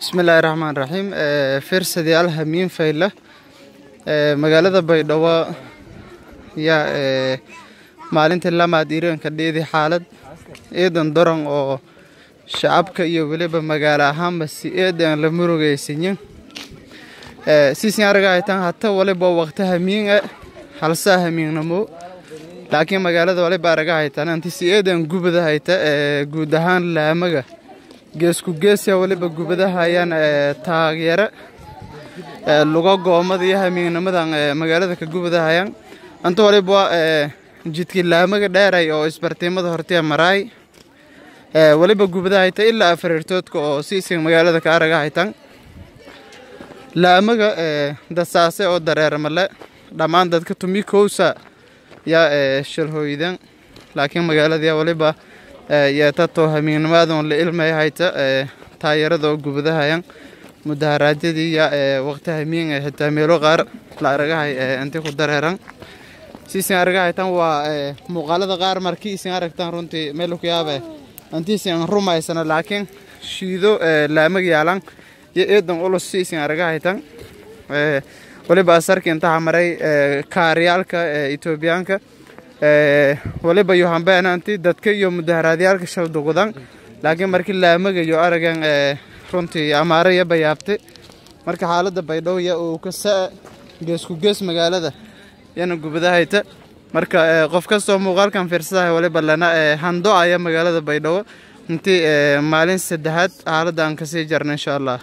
bismillaahi raxmaan raxiim firsadayaal hamiin fayla magaalada baydhabo yaa maalintii lamaad iiraanka dheedi xaalad. Eedan doran oo shacabka iyo weliba magaalo ahaanba si eedan la murugaysanyin sisin aragahaytan hata waliba waqti hamiin e halsaa hamiinnamo laakiin magaalada waliba aragahaytan anti si eedan gubada hayta guud ahaan laamaga geesku geesya waliba gubadahayaan taageero luga goomada iyo hamiignamadan magaalada ka gubadahayaan anta waliba jidkii laamaga dheeray oo isbartiimada hortiya maraay. Waliba gubadahayta ilaa afarirtoodka oo siisin magaalada ka aragahaytan laamaga dasaase oo dareermale dhammaan dadka tumi kowsa yaa shalhooydan laakiin magaaladii waliba yeetato hamiignimaadan la ilmay hayta taayarada oo gubadahayan mudaharaadyadii yaa waqti hamiin xitaa meelo qaar la aragahay inti ku dareeran siisin aragahaytan waa muuqaalada qaar markii isin aragtan runtii meel ku yaabe intiisin rumaysana laakiin shiido laamag yaalan iyo eedan ulus siisin aragahaytan waliba asarki intaha maray kaariyaalka etoobiyaanka waliba yohambeananti dadka iyo mudaharaadyaalka shaldugudan laakiin markii laamagayo aragan runtii amaara iyo bayaabte marka xaalada baydhowya uu ka saa geesku gees magaalada yana gubadahayta marka qof kastoo muuqaalkan fiirsadahay waliba lana hando aya magaalada baydhabo intii maalin saddexaad xaaladda aan ka sii jarna insha allah